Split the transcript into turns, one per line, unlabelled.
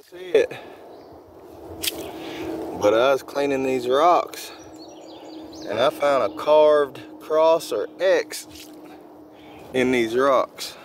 can see it. But I was cleaning these rocks and I found a carved cross or X in these rocks.